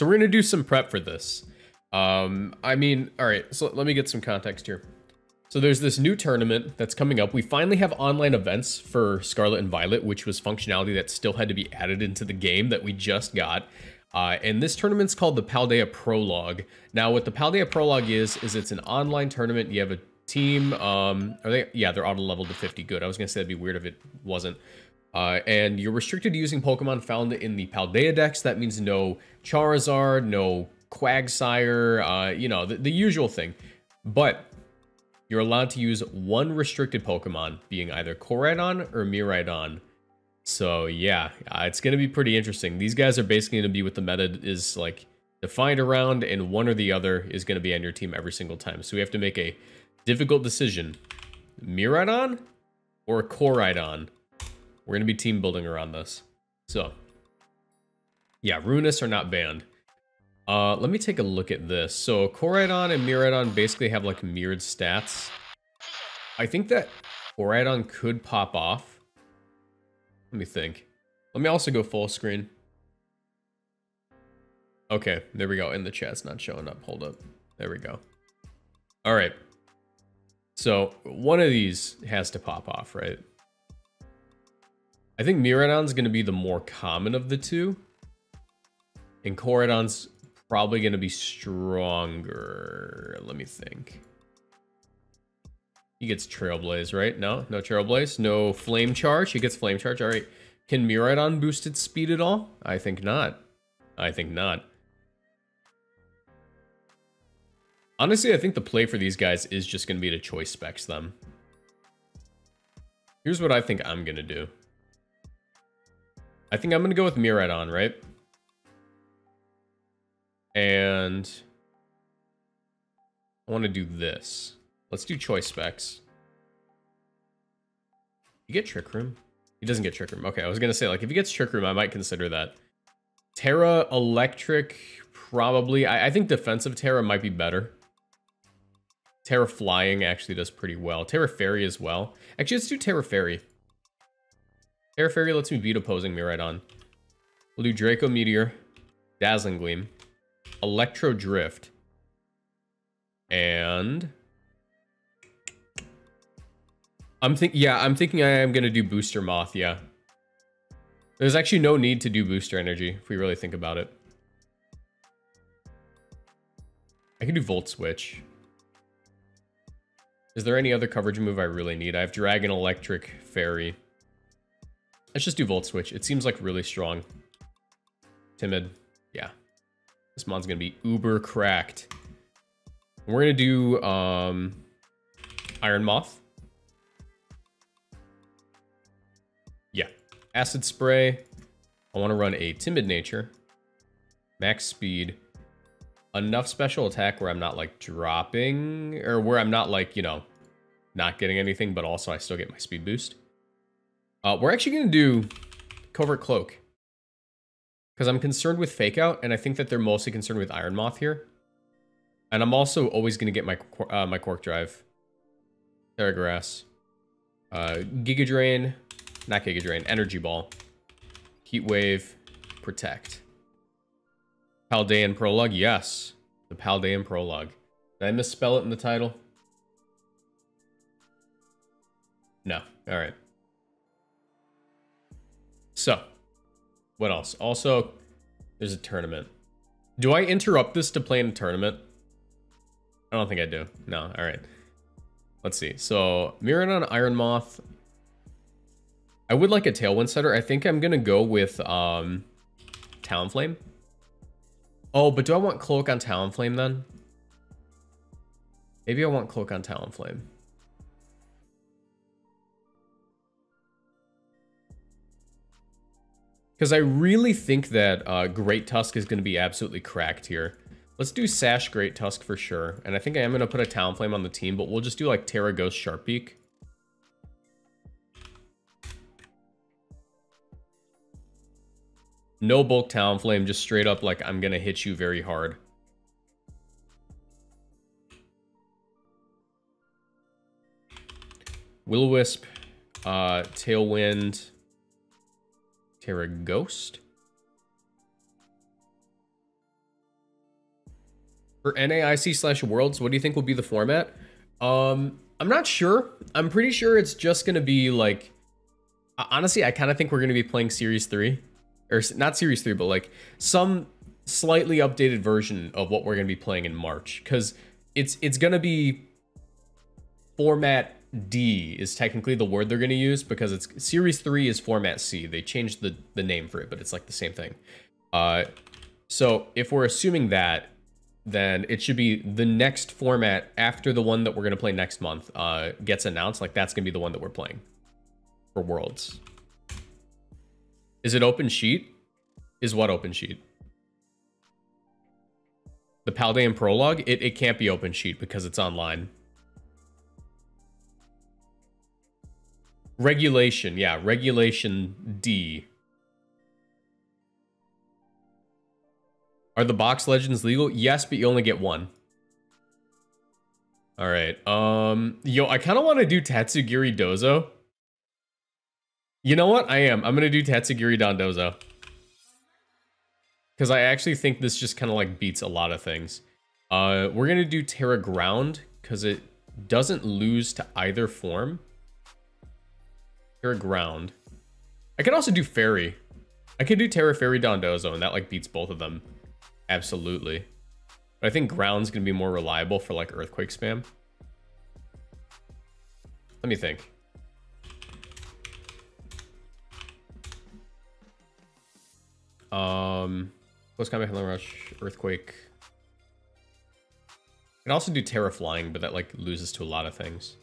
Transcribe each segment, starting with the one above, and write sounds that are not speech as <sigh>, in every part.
So we're to do some prep for this. Um, I mean, all right, so let me get some context here. So there's this new tournament that's coming up. We finally have online events for Scarlet and Violet, which was functionality that still had to be added into the game that we just got. Uh, and this tournament's called the Paldea Prologue. Now, what the Paldea Prologue is, is it's an online tournament. You have a team. Um, are they? Yeah, they're auto leveled to 50. Good. I was gonna say that'd be weird if it wasn't. Uh, and you're restricted to using Pokemon found in the Paldea Dex. That means no Charizard, no Quagsire, uh, you know, the, the usual thing. But you're allowed to use one restricted Pokemon, being either Koraidon or Miraidon. So yeah, uh, it's going to be pretty interesting. These guys are basically going to be what the meta is like defined around, and one or the other is going to be on your team every single time. So we have to make a difficult decision. Miraidon or Koraidon? We're going to be team building around this. So yeah, Ruinous are not banned. Uh, let me take a look at this. So Koraidon and Miraidon basically have like mirrored stats. I think that Koraidon could pop off. Let me think. Let me also go full screen. Okay, there we go. In the chat's not showing up. Hold up. There we go. All right. So one of these has to pop off, right? I think Miraidon's going to be the more common of the two. And Koraidon's probably going to be stronger. Let me think. He gets Trailblaze, right? No, no Trailblaze. No Flame Charge. He gets Flame Charge. All right. Can Miraidon boost its speed at all? I think not. I think not. Honestly, I think the play for these guys is just going to be to choice specs them. Here's what I think I'm going to do. I think I'm going to go with Miraidon, right? And I want to do this. Let's do choice specs. You get Trick Room? He doesn't get Trick Room. Okay, I was going to say, like, if he gets Trick Room, I might consider that. Tera Electric, probably. I, I think defensive Tera might be better. Tera Flying actually does pretty well. Tera Fairy as well. Actually, let's do Tera Fairy. Tera Fairy lets me beat opposing Miraidon. We'll do Draco Meteor, Dazzling Gleam. Electro Drift. And... I'm think yeah, I'm thinking I am gonna do Booster Moth, yeah. There's actually no need to do Booster Energy, if we really think about it. I can do Volt Switch. Is there any other coverage move I really need? I have Dragon Electric Fairy. Let's just do Volt Switch. It seems like really strong. Timid. This mod's gonna be uber cracked. We're gonna do um, Iron Moth. Yeah, Acid Spray. I want to run a Timid Nature, Max Speed, enough special attack where I'm not like dropping, or where I'm not like, you know, not getting anything, but also I still get my speed boost. Uh, we're actually gonna do Covert Cloak. Because I'm concerned with Fake Out, and I think that they're mostly concerned with Iron Moth here. And I'm also always going to get my uh, my Quark Drive. Tera Grass. Uh, Giga Drain. Not Giga Drain. Energy Ball. Heat Wave. Protect. Paldean Prologue. Yes. The Paldean Prologue. Did I misspell it in the title? No. All right. So, what else? Also, there's a tournament. Do I interrupt this to play in a tournament? I don't think I do. No, all right. Let's see. So, Miraidon, Iron Moth. I would like a Tailwind setter. I think I'm going to go with um, Talonflame. Oh, but do I want Cloak on Talonflame then? Maybe I want Cloak on Talonflame. Because I really think that uh, Great Tusk is going to be absolutely cracked here. Let's do Sash Great Tusk for sure. And I think I am going to put a Talonflame on the team, but we'll just do like Tera Ghost Sharp Beak. No bulk Talonflame, just straight up like I'm going to hit you very hard. Will-O-Wisp, uh, Tailwind, Tera Ghost. For NAIC slash Worlds, what do you think will be the format? Um, I'm not sure. I'm pretty sure it's just gonna be like. Honestly, I kind of think we're gonna be playing Series Three, or not Series Three, but like some slightly updated version of what we're gonna be playing in March, because it's it's gonna be format D is technically the word they're going to use because it's Series 3 is Format C. They changed the, the name for it, but it's like the same thing. Uh, so if we're assuming that, then it should be the next format after the one that we're going to play next month uh, gets announced. Like that's going to be the one that we're playing for Worlds. Is it open sheet? Is what open sheet? The Paldean Prologue? It, it can't be open sheet because it's online. Regulation, yeah, regulation D. Are the box legends legal? Yes, but you only get one. All right. Um, yo, I kind of want to do Tatsugiri Dozo. You know what? I am. I'm going to do Tatsugiri Dondozo. Because I actually think this just kind of like beats a lot of things. Uh, we're going to do Tera Ground because it doesn't lose to either form. Tera Ground. I could also do Fairy. I could do Tera Fairy Dondozo, and that like beats both of them. Absolutely. But I think Ground's gonna be more reliable for like Earthquake spam. Let me think. Um, Close Combat Headlong Rush, Earthquake. I can also do tera Flying, but that like loses to a lot of things.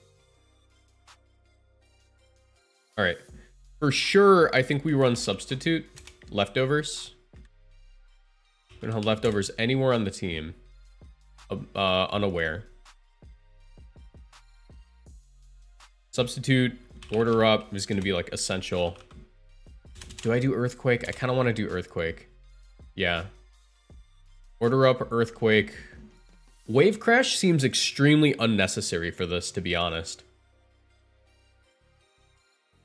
All right. For sure, I think we run substitute leftovers. We don't have leftovers anywhere on the team. Uh, unaware. Substitute, order up is going to be like essential. Do I do earthquake? I kind of want to do earthquake. Yeah. Order up earthquake. Wave crash seems extremely unnecessary for this, to be honest.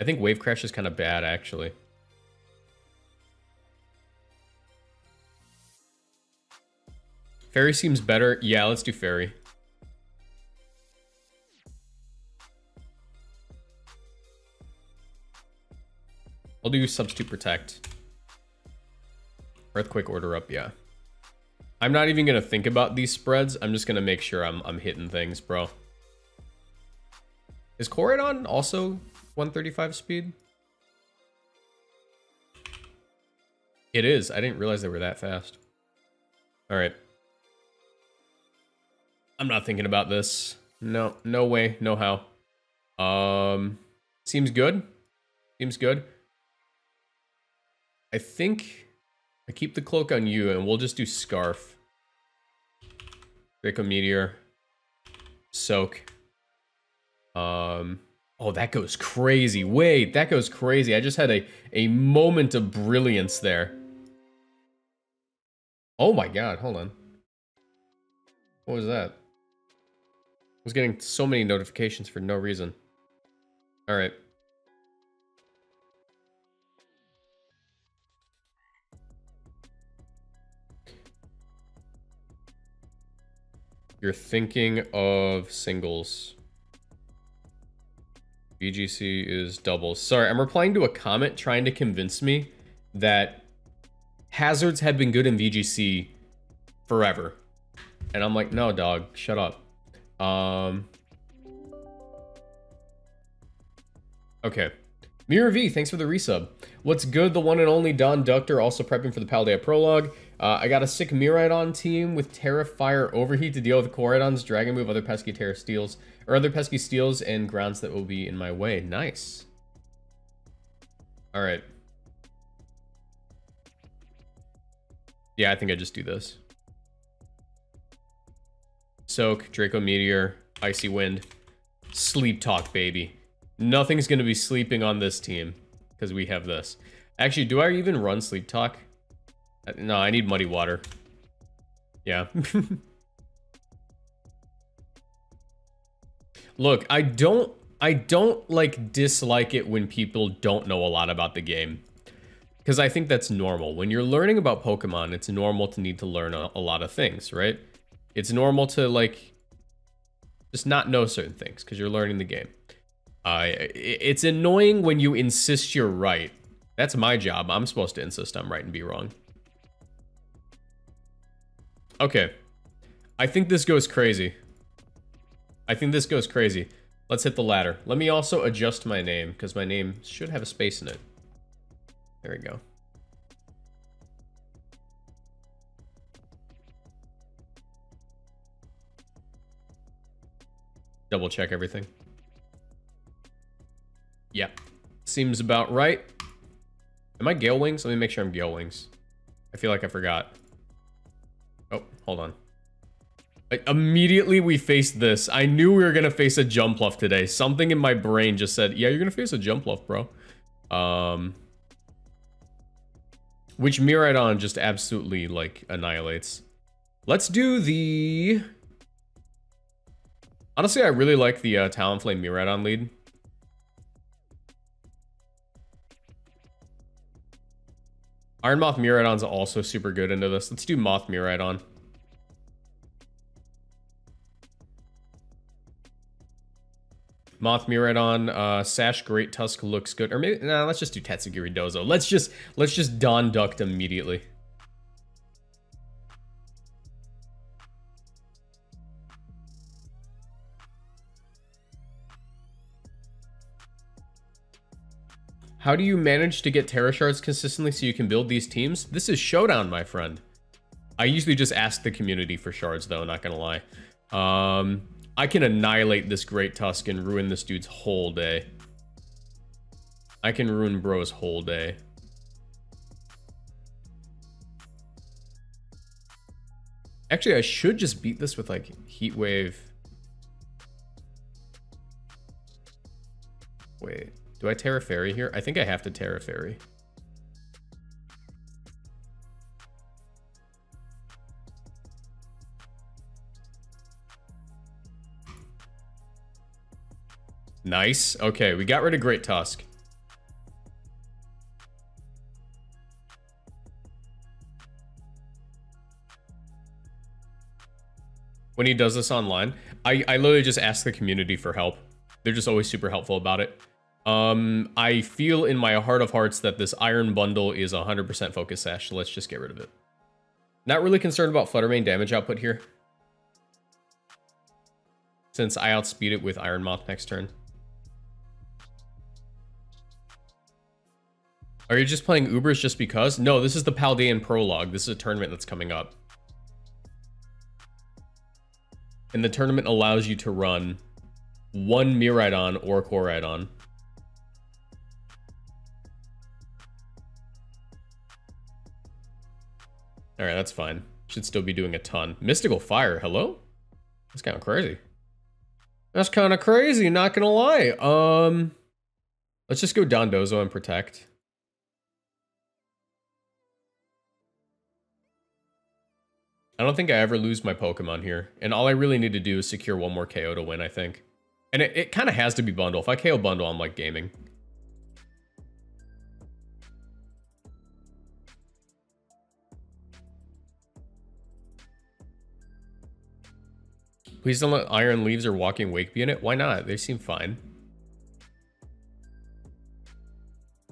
I think Wave Crash is kind of bad, actually. Fairy seems better. Yeah, let's do Fairy. I'll do Substitute Protect. Earthquake Order up, yeah. I'm not even going to think about these spreads. I'm just going to make sure I'm, I'm hitting things, bro. Is Koraidon also 135 speed? It is. I didn't realize they were that fast. All right. I'm not thinking about this. No, no way, no how. Um, seems good. Seems good. I think I keep the cloak on you and we'll just do scarf. Draco Meteor. Soak. Um, Oh, that goes crazy. Wait, that goes crazy. I just had a, a moment of brilliance there. Oh my god, hold on. What was that? I was getting so many notifications for no reason. Alright. You're thinking of singles. VGC is double. Sorry, I'm replying to a comment trying to convince me that hazards had been good in VGC forever. And I'm like, no, dog, shut up. Um, okay. Mirror V, thanks for the resub. What's good? The one and only Don Ductor also prepping for the Paldea Prologue. Uh, I got a sick Miraidon team with Tera Fire Overheat to deal with Koraidon's Dragon Move, other pesky Tera Steels or other pesky steels and grounds that will be in my way. Nice. All right. Yeah, I think I just do this. Soak, Draco Meteor, Icy Wind, Sleep Talk, baby. Nothing's going to be sleeping on this team because we have this. Actually, do I even run Sleep Talk? Uh, no, I need Muddy Water. Yeah. <laughs> Look, I don't I don't like dislike it when people don't know a lot about the game. Because I think that's normal. When you're learning about Pokemon, it's normal to need to learn a, a lot of things, right? It's normal to like just not know certain things because you're learning the game. Uh, it's annoying when you insist you're right. That's my job. I'm supposed to insist I'm right and be wrong. Okay. I think this goes crazy. I think this goes crazy. Let's hit the ladder. Let me also adjust my name because my name should have a space in it. There we go. Double check everything. Yeah. Seems about right. Am I Gale Wings? Let me make sure I'm Gale Wings. I feel like I forgot. Oh, hold on. Immediately we faced this. I knew we were going to face a Jumpluff today. Something in my brain just said, yeah, you're going to face a Jumpluff, bro. Um, which Miraidon just absolutely, like, annihilates. Let's do the... Honestly, I really like the uh, Talonflame Miraidon lead. Iron Moth Miraidon's also super good into this. Let's do Moth Miraidon. Moth Miraidon, uh, Sash Great Tusk looks good. Or maybe, nah, let's just do Tatsugiri Dozo. Let's just, let's just Dawn Duct immediately. How do you manage to get Tera Shards consistently so you can build these teams? This is Showdown, my friend. I usually just ask the community for shards, though, not gonna lie. Um, I can annihilate this Great Tusk and ruin this dude's whole day. I can ruin bro's whole day. Actually, I should just beat this with, like, Heat Wave. Wait. Do I Tera Fairy here? I think I have to Tera Fairy. Nice. Okay, we got rid of Great Tusk. When he does this online, I, I literally just ask the community for help. They're just always super helpful about it. Um, I feel in my heart of hearts that this iron bundle is 100% focus sash, let's just get rid of it. Not really concerned about Flutter Mane damage output here. Since I outspeed it with Iron Moth next turn. Are you just playing Ubers just because? No, this is the Paldean Prologue. This is a tournament that's coming up. And the tournament allows you to run one Miraidon or Koraidon. Alright, that's fine. Should still be doing a ton. Mystical Fire, hello? That's kind of crazy. That's kind of crazy, not gonna lie. Um, Let's just go Dondozo and Protect. I don't think I ever lose my Pokemon here. And all I really need to do is secure one more KO to win, I think. And it, it kind of has to be Bundle. If I KO Bundle, I'm like gaming. Please don't let Iron Leaves or Walking Wake be in it. Why not? They seem fine.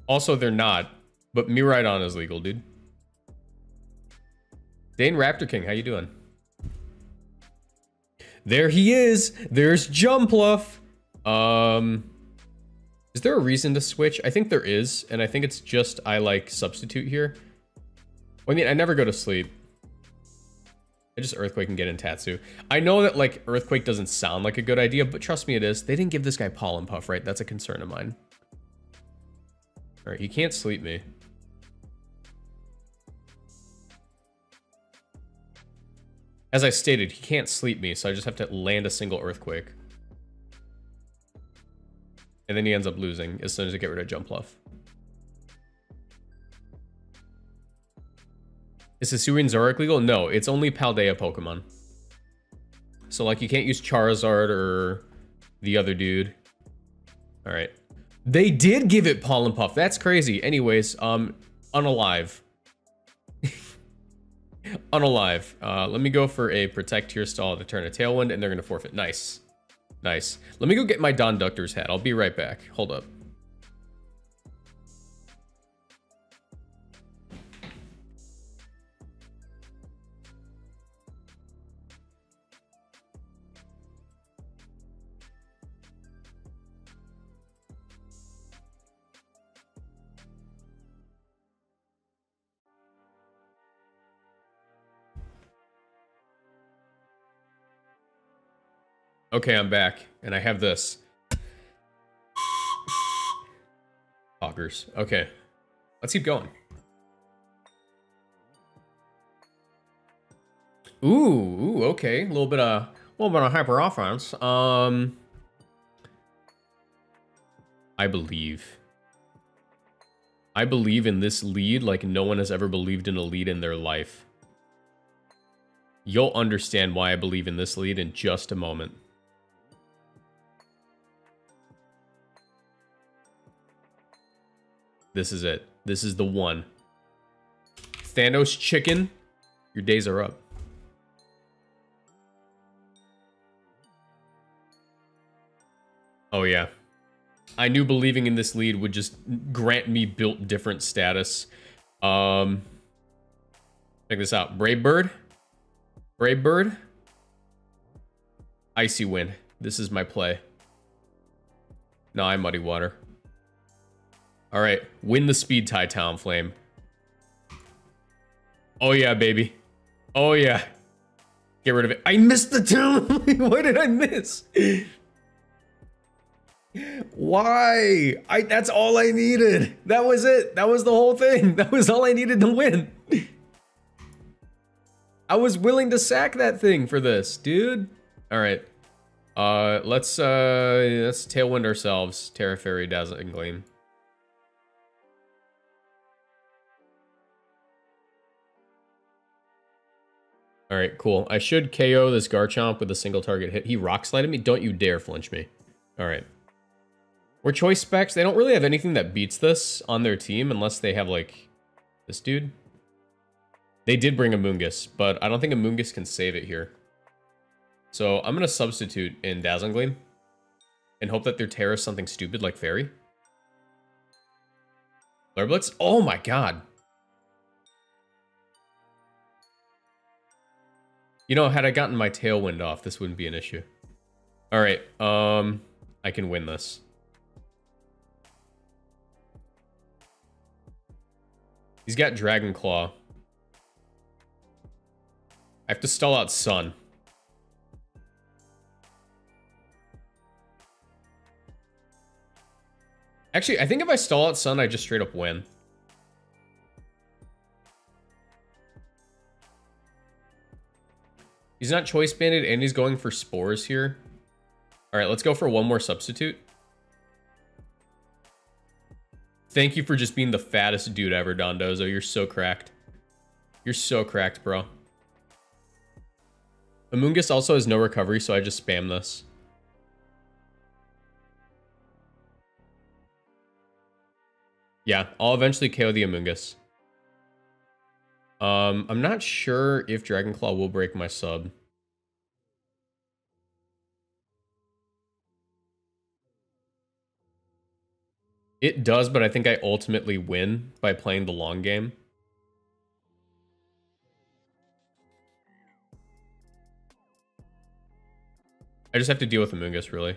Also, they're not. But Miraidon is legal, dude. Dane Raptor King, how you doing? There he is. There's Jumpluff. Um, is there a reason to switch? I think there is, and I think it's just I like substitute here. I mean, I never go to sleep. I just Earthquake and get in Tatsu. I know that like Earthquake doesn't sound like a good idea, but trust me it is. They didn't give this guy Pollen Puff, right? That's a concern of mine. All right, he can't sleep me. As I stated, he can't sleep me, so I just have to land a single Earthquake. And then he ends up losing as soon as I get rid of Jumpluff. Is Hisuian Zoroark legal? No, it's only Paldea Pokemon. So, like, you can't use Charizard or the other dude. All right. They did give it Pollen Puff. That's crazy. Anyways, um, unalive. <laughs> Unalive. Uh, let me go for a Protect here stall to turn a Tailwind, and they're going to forfeit. Nice. Nice. Let me go get my Don Ductor's hat. I'll be right back. Hold up. Okay, I'm back, and I have this. Talkers. Okay. Let's keep going. Ooh, ooh, okay. A little bit of, a little bit of hyper offense. Um, I believe. I believe in this lead like no one has ever believed in a lead in their life. You'll understand why I believe in this lead in just a moment. This is it. This is the one. Thanos chicken, your days are up. Oh yeah. I knew believing in this lead would just grant me built different status. Um, check this out. Brave Bird. Brave Bird. Icy Wind. This is my play. No, I'm Muddy Water. All right, win the speed tie Talonflame. Oh yeah, baby. Oh yeah. Get rid of it. I missed the Talonflame. <laughs> What did I miss? Why? I that's all I needed. That was it. That was the whole thing. <laughs> That was all I needed to win. I was willing to sack that thing for this, dude. All right. Uh, let's uh, let's tailwind ourselves. Tera Fairy Dazzling Gleam. All right, cool. I should KO this Garchomp with a single target hit. He rock slided me. Don't you dare flinch me. All right. We're choice specs. They don't really have anything that beats this on their team unless they have like this dude. They did bring Amoonguss, but I don't think Amoonguss can save it here. So I'm going to substitute in Dazzling Gleam and hope that their Tera is something stupid like Fairy. Flare Blitz? Oh my god. You know, had I gotten my tailwind off, this wouldn't be an issue. All right, um, I can win this. He's got Dragon Claw. I have to stall out Sun. Actually, I think if I stall out Sun, I just straight up win. He's not choice banded and he's going for spores here. All right, let's go for one more substitute. Thank you for just being the fattest dude ever, Dondozo. You're so cracked. You're so cracked, bro. Amoonguss also has no recovery, so I just spam this. Yeah, I'll eventually KO the Amoonguss. Um, I'm not sure if Dragon Claw will break my sub. It does, but I think I ultimately win by playing the long game. I just have to deal with Amoonguss, really.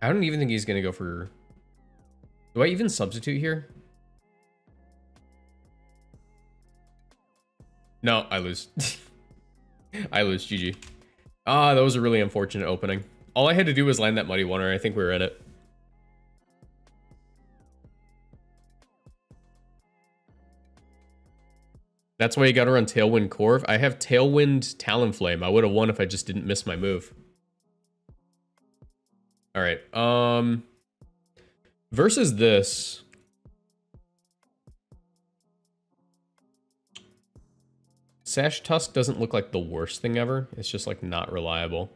I don't even think he's going to go for do I even substitute here? No, I lose. <laughs> I lose, GG. Ah, that was a really unfortunate opening. All I had to do was land that Muddy Water. I think we were in it. That's why you gotta run Tailwind Corv. I have Tailwind Talonflame. I would have won if I just didn't miss my move. All right. Um, Versus this. Sash Tusk doesn't look like the worst thing ever. It's just like not reliable.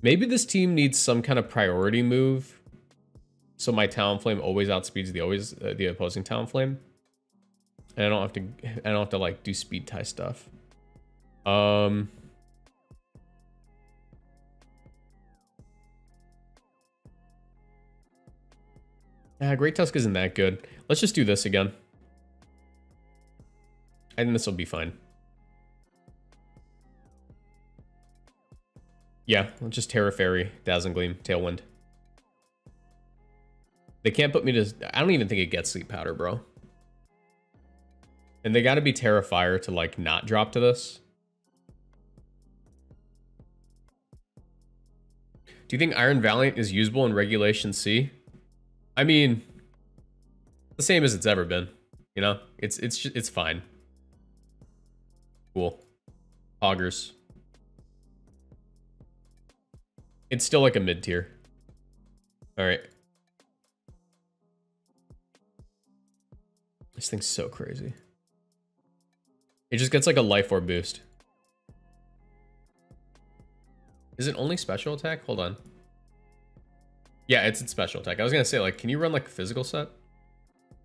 Maybe this team needs some kind of priority move so my Talonflame always outspeeds the always uh, the opposing Talonflame. And I don't have to I don't have to like do speed tie stuff. Um Yeah, Great Tusk isn't that good. Let's just do this again. I think this will be fine. Yeah, let's just Tera Fairy, Dazzling Gleam, Tailwind. They can't put me to... I don't even think it gets Sleep Powder, bro. And they gotta be Tera Fire to, like, not drop to this. Do you think Iron Valiant is usable in Regulation C? I mean, the same as it's ever been. You know, it's it's it's fine. Cool. Augers. It's still like a mid tier. All right. This thing's so crazy. It just gets like a life orb boost. Is it only special attack? Hold on. Yeah, it's its special attack. I was gonna say, like, can you run like a physical set?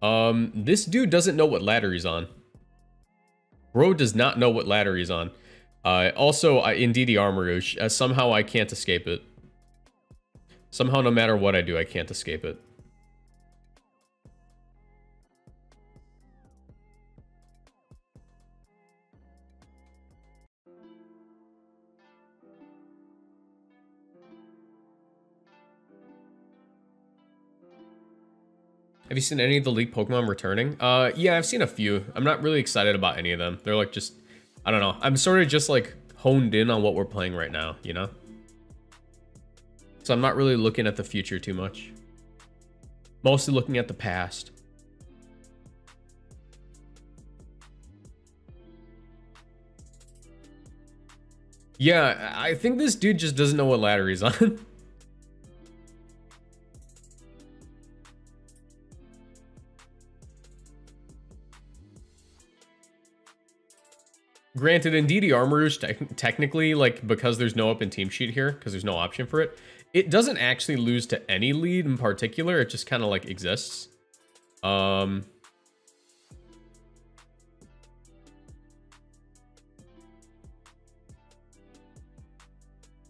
Um, this dude doesn't know what ladder he's on. Bro does not know what ladder he's on. Uh, also, uh, Indeedee Armarouge, uh, somehow I can't escape it. Somehow, no matter what I do, I can't escape it. Have you seen any of the League Pokemon returning? Uh, yeah, I've seen a few. I'm not really excited about any of them. They're like just, I don't know. I'm sort of just like honed in on what we're playing right now, you know? So I'm not really looking at the future too much. Mostly looking at the past. Yeah, I think this dude just doesn't know what ladder he's <laughs> on. Granted, Indeedee Armarouge, te technically, like, because there's no open team sheet here, because there's no option for it, it doesn't actually lose to any lead in particular. It just kind of, like, exists. Um...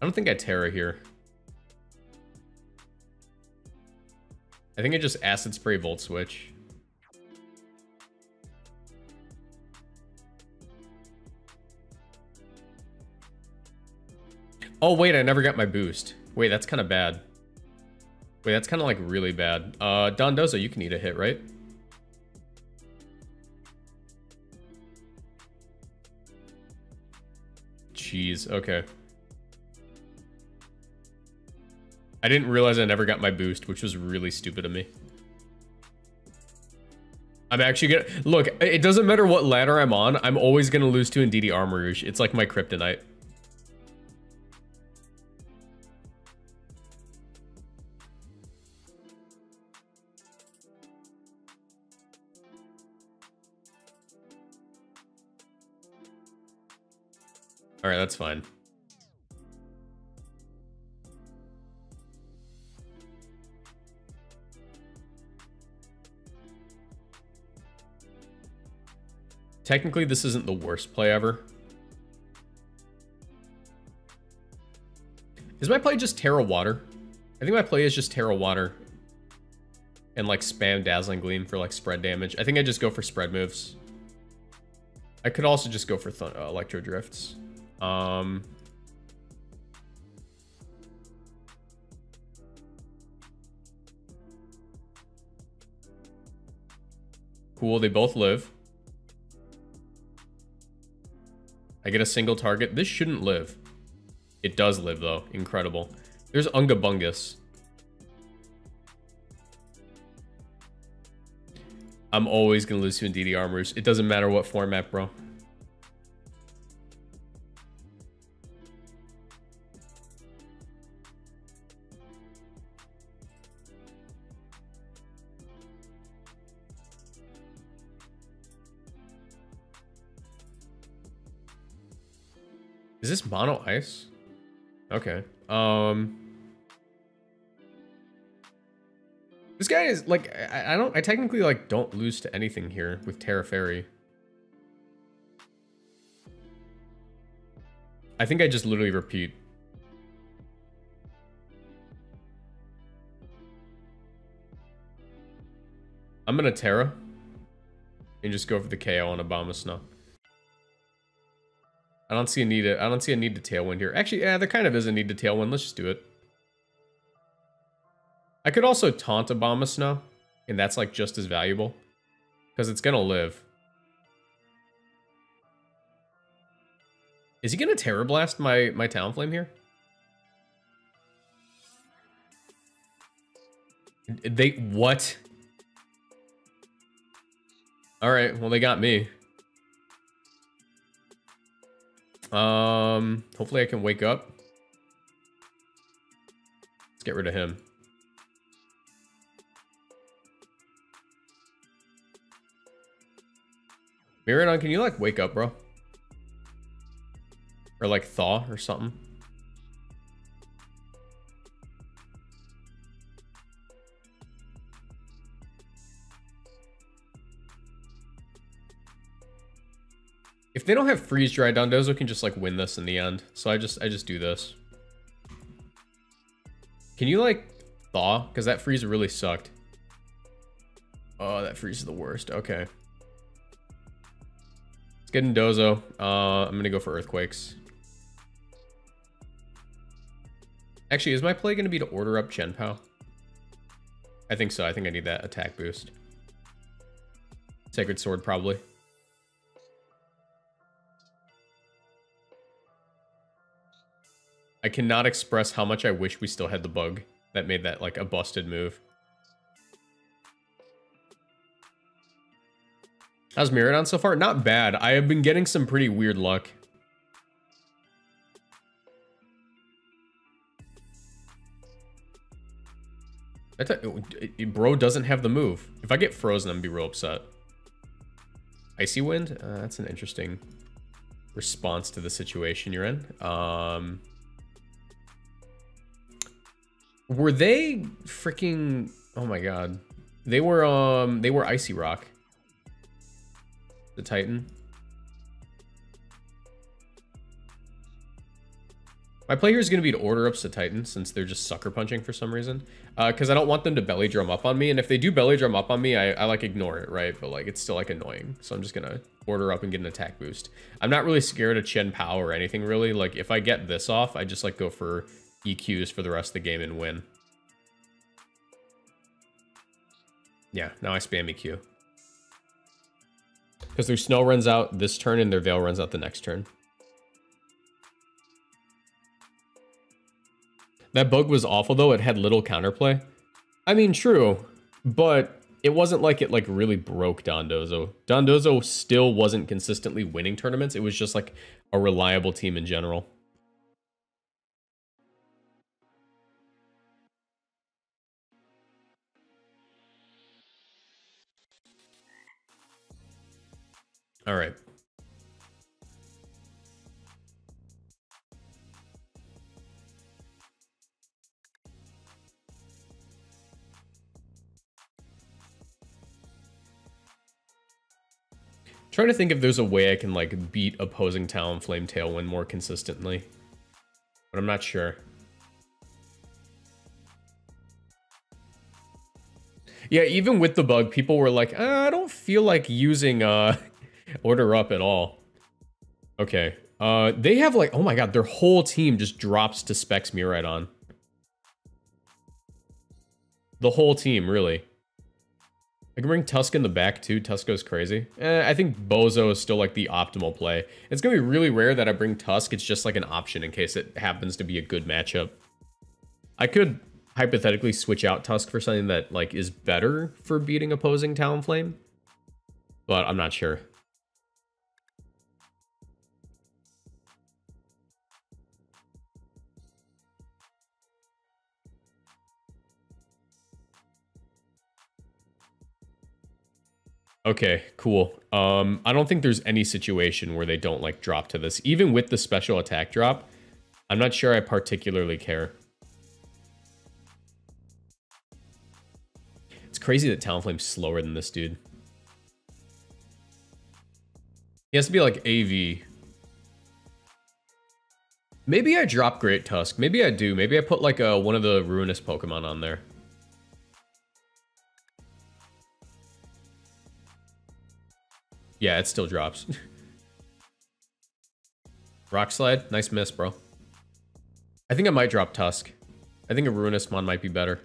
I don't think I Tera here. I think I just Acid Spray Volt Switch. Oh, wait, I never got my boost. Wait, that's kind of bad. Wait, that's kind of like really bad. Uh, Dondozo, you can eat a hit, right? Jeez, okay. I didn't realize I never got my boost, which was really stupid of me. I'm actually gonna... Look, it doesn't matter what ladder I'm on, I'm always gonna lose to Indeedee Armarouge. It's like my kryptonite. All right, that's fine. Technically, this isn't the worst play ever. Is my play just Tera Water? I think my play is just Tera Water. And like spam Dazzling Gleam for like spread damage. I think I just go for spread moves. I could also just go for uh, Electro Drifts. Um, cool, they both live. I get a single target. This shouldn't live. It does live, though. Incredible. There's Ungabungus. I'm always to lose to Indeedee Armors. It doesn't matter what format, bro. Is this mono ice? Okay. Um. This guy is like, I, I don't, I technically like don't lose to anything here with Tera Fairy. I think I just literally repeat. I'm gonna Tera and just go for the KO on Abomasnow. I don't see a need to, I don't see a need to tailwind here. Actually, yeah, there kind of is a need to tailwind. Let's just do it. I could also taunt Abomasnow, and that's like just as valuable. Because it's gonna live. Is he gonna Tera Blast my, my Talonflame here? They, what? Alright, well they got me. Um, hopefully I can wake up. Let's get rid of him. Miraidon, can you like wake up, bro? Or like thaw or something? They don't have freeze dry, Dondozo can just like win this in the end. So I just I just do this. Can you like thaw? Because that freeze really sucked. Oh, that freeze is the worst. Okay. Let's get in Dozo. Uh, I'm gonna go for Earthquakes. Actually, is my play gonna be to order up Chien-Pao? I think so. I think I need that attack boost. Sacred Sword, probably. I cannot express how much I wish we still had the bug that made that like a busted move. How's Miraidon so far? Not bad. I have been getting some pretty weird luck. bro doesn't have the move. If I get frozen, I'm gonna be real upset. Icy Wind? Uh, that's an interesting response to the situation you're in. Um, were they freaking? Oh my god, they were um they were Icy Rock. The Titan. My play here is going to be to order up the Titan since they're just sucker punching for some reason. Uh because I don't want them to belly drum up on me. And if they do belly drum up on me, I, I like ignore it, right? But like it's still like annoying. So I'm just going to order up and get an attack boost. I'm not really scared of Chien-Pao or anything really. Like if I get this off, I just like go for EQs for the rest of the game and win. Yeah, now I spam EQ. Because their snow runs out this turn and their veil runs out the next turn. That bug was awful though, it had little counterplay. I mean, true, but it wasn't like it like really broke Dondozo. Dondozo still wasn't consistently winning tournaments. It was just like a reliable team in general. All right. Trying to think if there's a way I can like beat opposing Talonflame Tailwind more consistently. But I'm not sure. Yeah, even with the bug, people were like, uh, I don't feel like using uh, Order Up at all. Okay. Uh, they have like, oh my god, their whole team just drops to Specs Miraidon. The whole team, really. I can bring Tusk in the back too. Tusk goes crazy. Eh, I think Bozo is still like the optimal play. It's going to be really rare that I bring Tusk. It's just like an option in case it happens to be a good matchup. I could hypothetically switch out Tusk for something that like is better for beating opposing Talonflame. But I'm not sure. Okay, cool. Um, I don't think there's any situation where they don't like drop to this. Even with the special attack drop, I'm not sure I particularly care. It's crazy that Talonflame's slower than this dude. He has to be like AV. Maybe I drop Great Tusk. Maybe I do. Maybe I put like a, one of the Ruinous Pokemon on there. Yeah, it still drops. Rock Slide, nice miss, bro. I think I might drop Tusk. I think a Ruinous Mon might be better.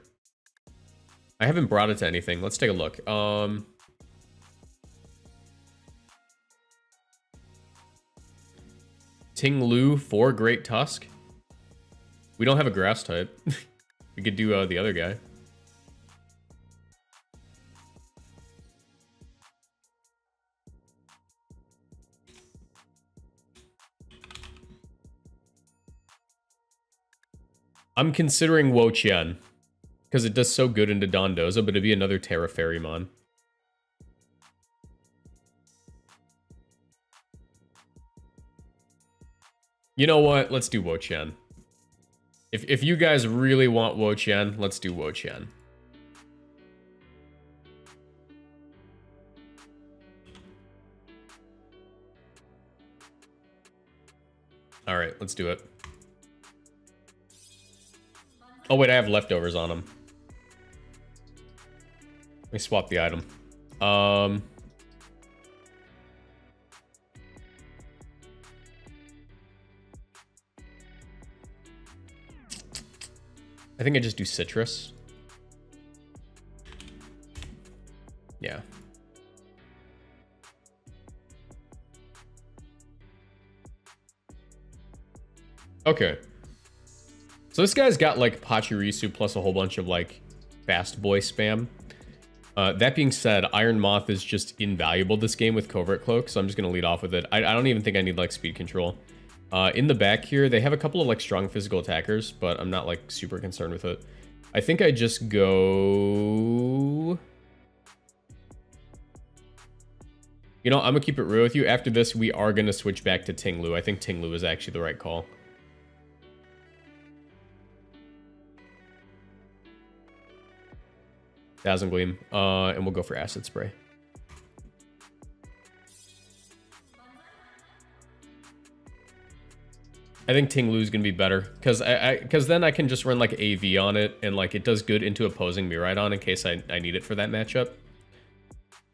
I haven't brought it to anything. Let's take a look. Um, Ting Lu for Great Tusk. We don't have a grass type. <laughs> we could do uh, the other guy. I'm considering Wo-Chien. Because it does so good into Dondozo, but it'd be another Tera Fairymon. You know what? Let's do Wo-Chien. If, if you guys really want Wo-Chien, let's do Wo-Chien. All right, let's do it. Oh, wait, I have leftovers on them. Let me swap the item. Um... I think I just do citrus. Yeah. Okay. So this guy's got like Pachirisu plus a whole bunch of like fast boy spam. Uh, that being said, Iron Moth is just invaluable this game with Covert Cloak, so I'm just going to lead off with it. I, I, don't even think I need like speed control. Uh, in the back here, they have a couple of like strong physical attackers, but I'm not like super concerned with it. I think I just go... You know, I'm going to keep it real with you. After this, we are going to switch back to Tinglu. I think Tinglu is actually the right call. Dazzling Gleam. Uh, and we'll go for Acid Spray. I think Ting Lu is gonna be better because I because then I can just run like AV on it and like it does good into opposing Miraidon in case I, I need it for that matchup.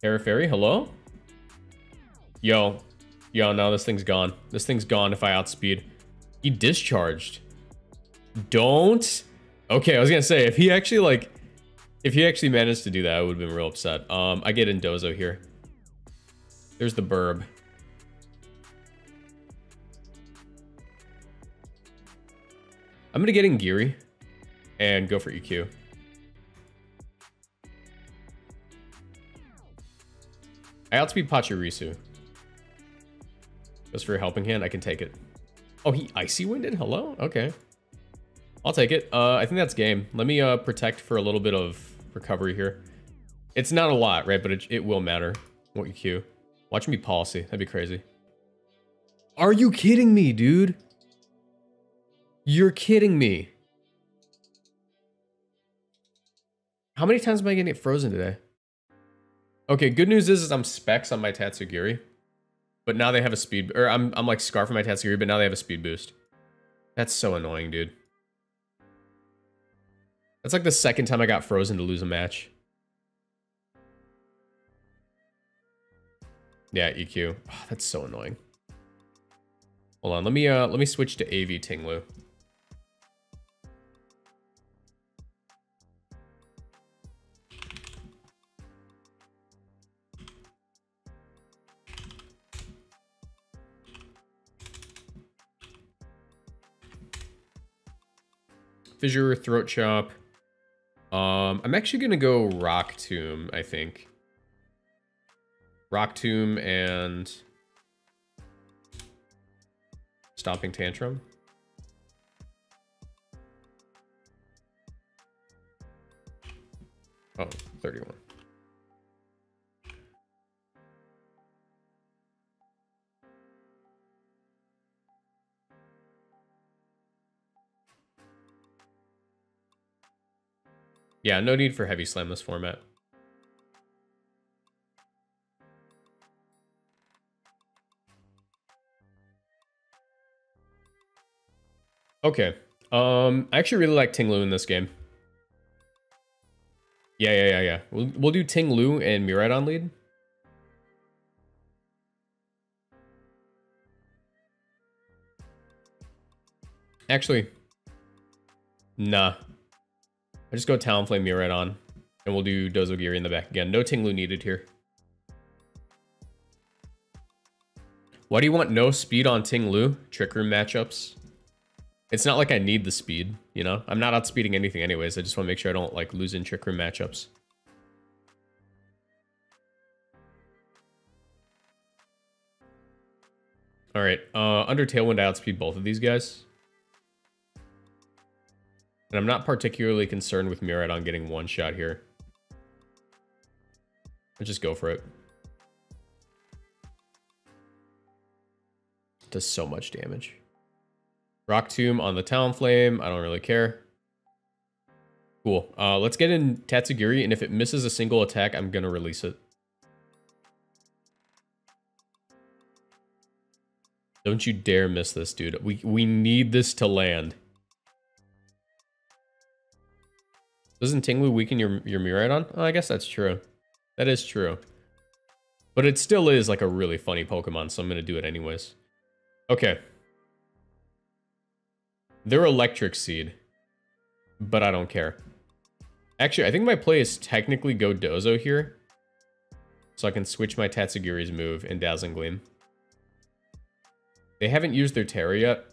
Fairy, hello? Yo, yo, now this thing's gone. This thing's gone if I outspeed. He discharged. Don't. Okay, I was gonna say if he actually like if he actually managed to do that, I would have been real upset. Um, I get Indozo here. There's the burb. I'm gonna get in Giri and go for EQ. I outspeed Pachirisu. Just for a helping hand, I can take it. Oh, he Icy Winded? Hello? Okay. I'll take it. Uh, I think that's game. Let me uh, protect for a little bit of recovery here. It's not a lot, right? But it, it will matter. What you queue. Watch me policy. That'd be crazy. Are you kidding me, dude? You're kidding me. How many times am I getting it frozen today? Okay, good news is, is I'm specs on my Tatsugiri. But now they have a speed... Or I'm, I'm like Scarf on my Tatsugiri, but now they have a speed boost. That's so annoying, dude. That's like the second time I got frozen to lose a match. Yeah, EQ. Oh, that's so annoying. Hold on, let me uh let me switch to AV Tinglu. Fissure, Throat Chop. Um, I'm actually to go Rock Tomb, I think. Rock Tomb and... Stomping Tantrum. Oh, 31. Yeah, no need for heavy slam this format. Okay. Um, I actually really like Ting Lu in this game. Yeah, yeah, yeah, yeah. We'll, we'll do Ting Lu and Miraidon lead. Actually, nah. I just go Talonflame Miraidon, and we'll do Dozogiri in the back again. No Tinglu needed here. Why do you want no speed on Tinglu? Trick Room matchups. It's not like I need the speed, you know? I'm not outspeeding anything anyways. I just want to make sure I don't like lose in Trick Room matchups. All right, uh, under Tailwind, I outspeed both of these guys. And I'm not particularly concerned with Miraidon getting one shot here. Let's just go for it. Does so much damage. Rock Tomb on the Talonflame. I don't really care. Cool. Uh, let's get in Tatsugiri, and if it misses a single attack, I'm going to release it. Don't you dare miss this, dude. We, we need this to land. Doesn't Ting Lu weaken your, your Miraidon? Oh, I guess that's true. That is true. But it still is like a really funny Pokemon, so I'm going to do it anyways. Okay. They're Electric Seed. But I don't care. Actually, I think my play is technically go Dozo here. So I can switch my Tatsugiri's move and Dazzling Gleam. They haven't used their Tera yet.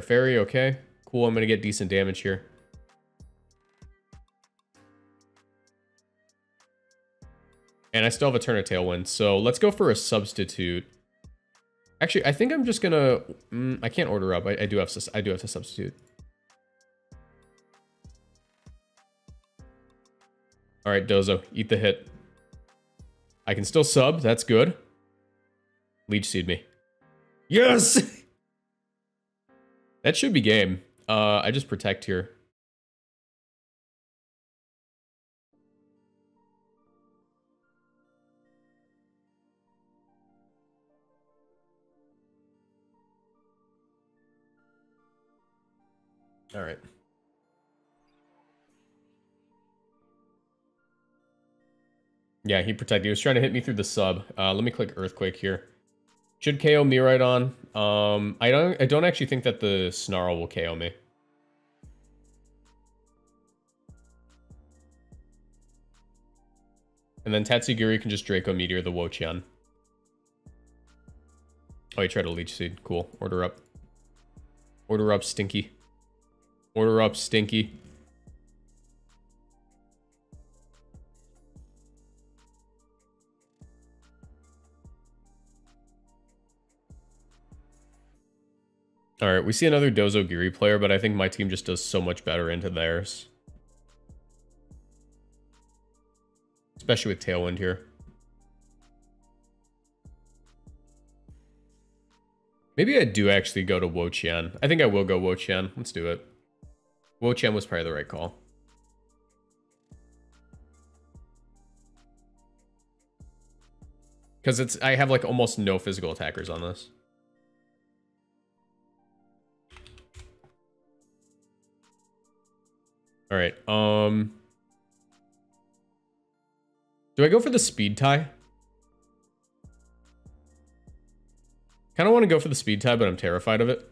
Fairy, okay. Cool, I'm going to get decent damage here. And I still have a turn of Tailwind, so let's go for a substitute. Actually, I think I'm just gonna... Mm, I can't order up. I, I, do have to, I do have to substitute. All right, Dozo, eat the hit. I can still sub. That's good. Leech Seed me. Yes! <laughs> that should be game. Uh, I just protect here. All right. Yeah, he protected. He was trying to hit me through the sub. Uh, let me click Earthquake here. Should KO Miraidon. Um, I don't. I don't actually think that the Snarl will KO me. And then Tatsugiri can just Draco Meteor the Wo-Chien. Oh, he tried to Leech Seed. Cool. Order up. Order up, Stinky. Order up, Stinky. All right, we see another Dozo Dozogiri player, but I think my team just does so much better into theirs. Especially with Tailwind here. Maybe I do actually go to Wo-Chien. I think I will go Wo-Chien. Let's do it. Wo-Chien was probably the right call. Because it's I have like almost no physical attackers on this. All right. Um. Do I go for the speed tie? Kind of want to go for the speed tie, but I'm terrified of it.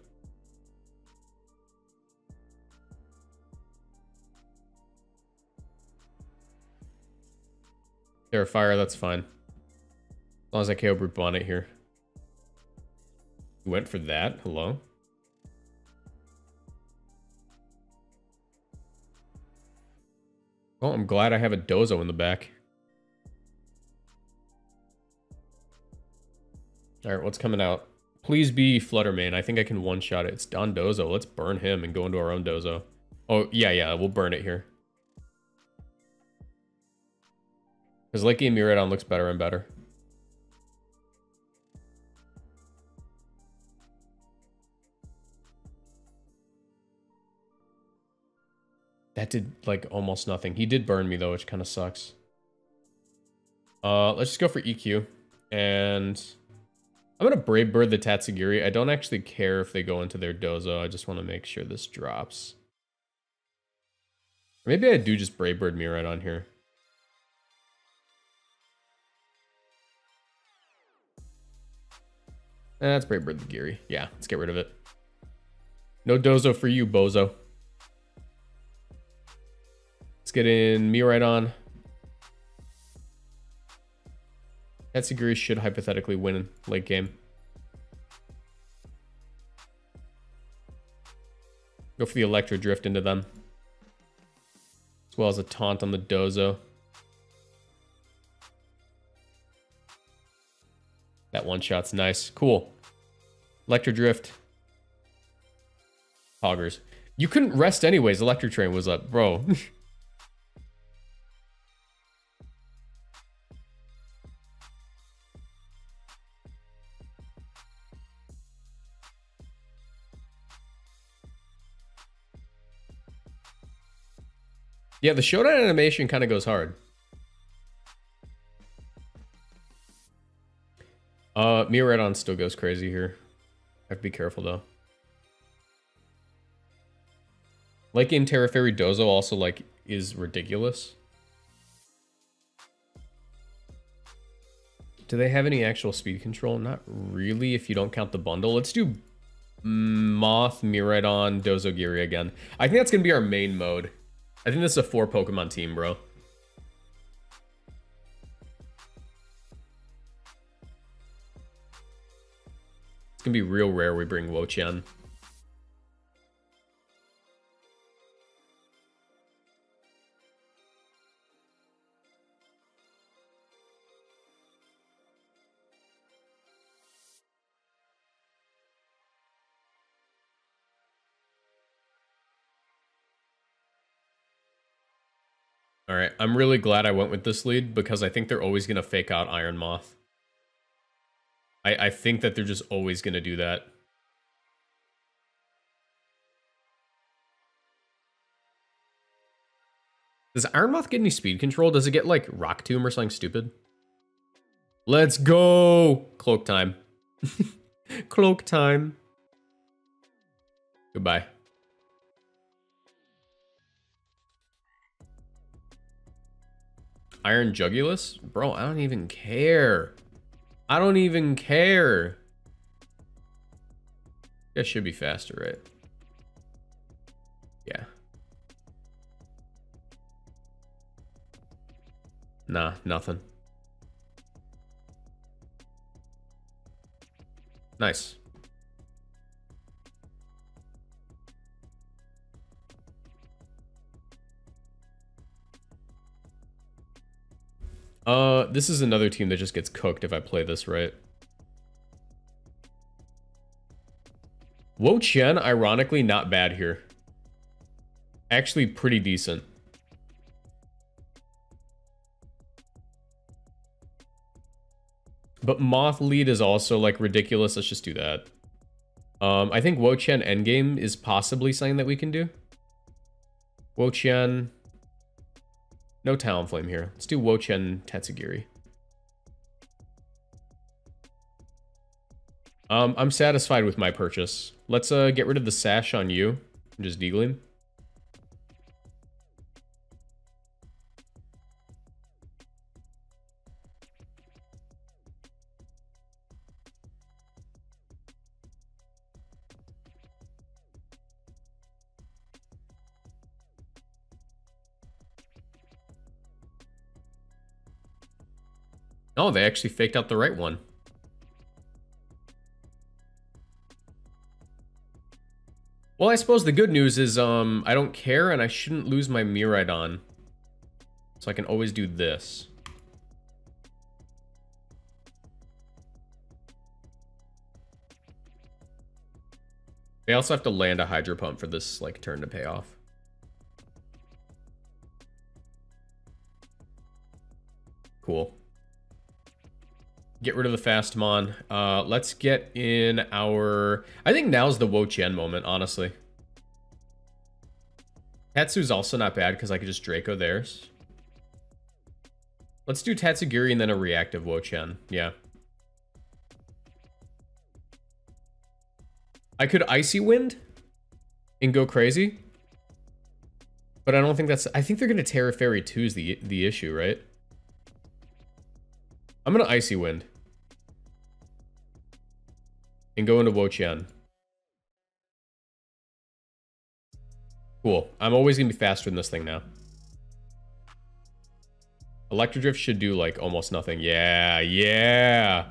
fire, that's fine. As long as I KO Brute Bonnet here. Went for that? Hello? Well, I'm glad I have a Dozo in the back. Alright, what's coming out? Please be Flutter Mane. I think I can one-shot it. It's Dondozo. Let's burn him and go into our own Dozo. Oh, yeah, yeah. We'll burn it here. Because Licky and Miraidon looks better and better. That did, like, almost nothing. He did burn me, though, which kind of sucks. Uh, let's just go for EQ. And I'm going to Brave Bird the Tatsugiri. I don't actually care if they go into their Dozo. I just want to make sure this drops. Maybe I do just Brave Bird me right on here. That's Brave Bird the Giri. Yeah, let's get rid of it. No Dozo for you, Bozo. Let's get in Miraidon. Tatsugiri should hypothetically win late game. Go for the Electro Drift into them. As well as a taunt on the Dozo. That one shot's nice. Cool. Electro Drift. Hoggers. You couldn't rest anyways. Electric Terrain was up. Bro. <laughs> Yeah, the showdown animation kind of goes hard. Uh, Miraidon still goes crazy here. I have to be careful though. Like in Tera Fairy Dozo also like is ridiculous. Do they have any actual speed control? Not really if you don't count the bundle. Let's do Moth, Miraidon, Dozogiri again. I think that's going to be our main mode. I think this is a four Pokemon team, bro. It's gonna be real rare we bring Wo-Chien. All right, I'm really glad I went with this lead because I think they're always going to fake out Iron Moth. I, I think that they're just always going to do that. Does Iron Moth get any speed control? Does it get like Rock Tomb or something stupid? Let's go! Cloak time. <laughs> Cloak time. Goodbye. Iron Jugulis? Bro, I don't even care. I don't even care. That should be faster, right? Yeah. Nah, nothing. Nice. Uh, this is another team that just gets cooked if I play this right. Wo-Chien, ironically, not bad here. Actually pretty decent. But Moth lead is also, like, ridiculous. Let's just do that. Um, I think Wo-Chien endgame is possibly something that we can do. Wo-Chien... No Talonflame here. Let's do Wo-Chien Tatsugiri. Um, I'm satisfied with my purchase. Let's uh, get rid of the sash on you and just Deagling. Oh, they actually faked out the right one. Well, I suppose the good news is um, I don't care and I shouldn't lose my Miraidon. So I can always do this. They also have to land a Hydro Pump for this like turn to pay off. Cool. Get rid of the fast mon. Uh, let's get in our... I think now's the Wo-Chien moment, honestly. Tatsu's also not bad because I could just Draco theirs. Let's do Tatsugiri and then a reactive Wo-Chien. Yeah. I could Icy Wind and go crazy. But I don't think that's... I think they're going to Tera Fairy 2 is the, the issue, right? I'm going to Icy Wind. And go into Wo-Chien. Cool. I'm always going to be faster than this thing now. Electro Drift should do, like, almost nothing. Yeah, yeah.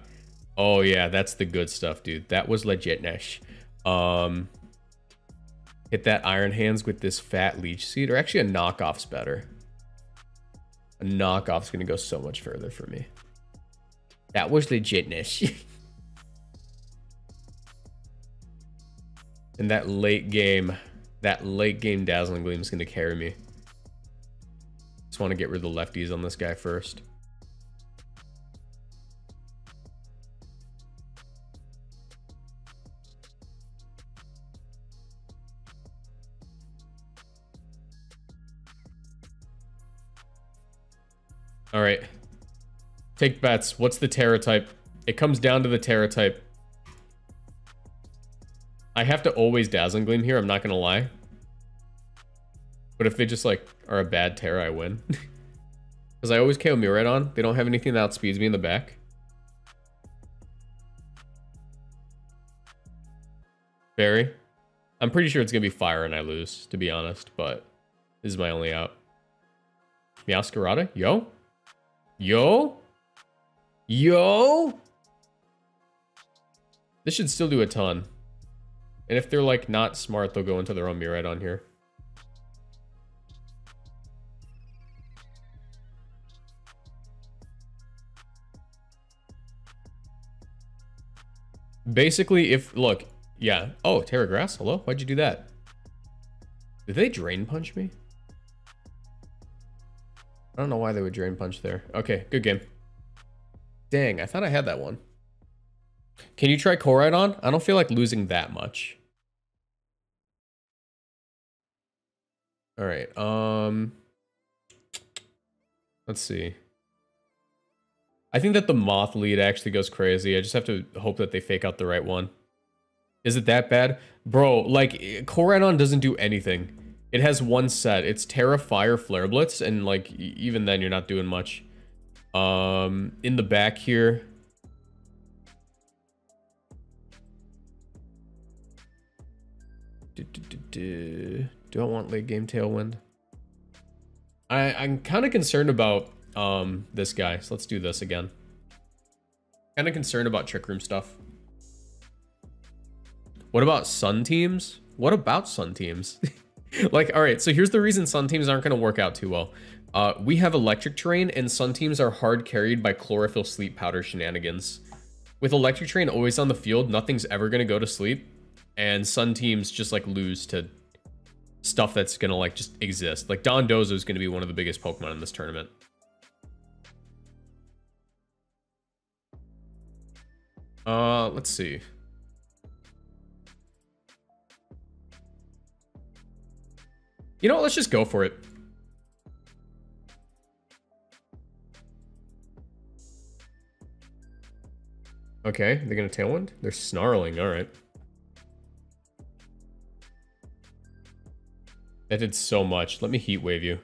Oh, yeah, that's the good stuff, dude. That was legitness. Um, hit that Iron Hands with this Fat Leech Seed. Or actually, a knockoff's better. A knockoff's going to go so much further for me. That was legitness. <laughs> and that late game that late game Dazzling Gleam is going to carry me. Just want to get rid of the lefties on this guy first. All right. Take bets. What's the Tera type? It comes down to the Tera type. I have to always Dazzling Gleam here, I'm not gonna lie. But if they just like are a bad Tera, I win. <laughs> Because I always KO Miraidon. They don't have anything that outspeeds me in the back. Barry. I'm pretty sure it's gonna be fire and I lose, to be honest, but this is my only out. Meowscarada? Yo? Yo? Yo? This should still do a ton. And if they're like not smart, they'll go into their own Miraidon here. Basically, if, look, yeah. Oh, Tera Grass, hello? Why'd you do that? Did they Drain Punch me? I don't know why they would Drain Punch there. Okay, good game. Dang, I thought I had that one. Can you try Koraidon? I don't feel like losing that much. All right. Um, let's see. I think that the moth lead actually goes crazy. I just have to hope that they fake out the right one. Is it that bad? Bro, like, Koraidon doesn't do anything. It has one set. It's Tera, Fire Flare Blitz, and like, even then you're not doing much. Um, in the back here, Do, do, do, do I want late game tailwind? I, I'm kind of concerned about um, this guy, so let's do this again. Kind of concerned about Trick Room stuff. What about Sun teams? What about Sun teams? <laughs> like, all right, so here's the reason Sun teams aren't going to work out too well. Uh, we have Electric Terrain, and Sun teams are hard carried by Chlorophyll Sleep Powder shenanigans. With Electric Terrain always on the field, nothing's ever going to go to sleep and Sun teams just like lose to stuff that's gonna like just exist. Like Dondozo is gonna be one of the biggest Pokemon in this tournament. Uh, let's see. You know what? Let's just go for it. Okay, they're gonna Tailwind? They're snarling, alright. That did so much. Let me heat wave you.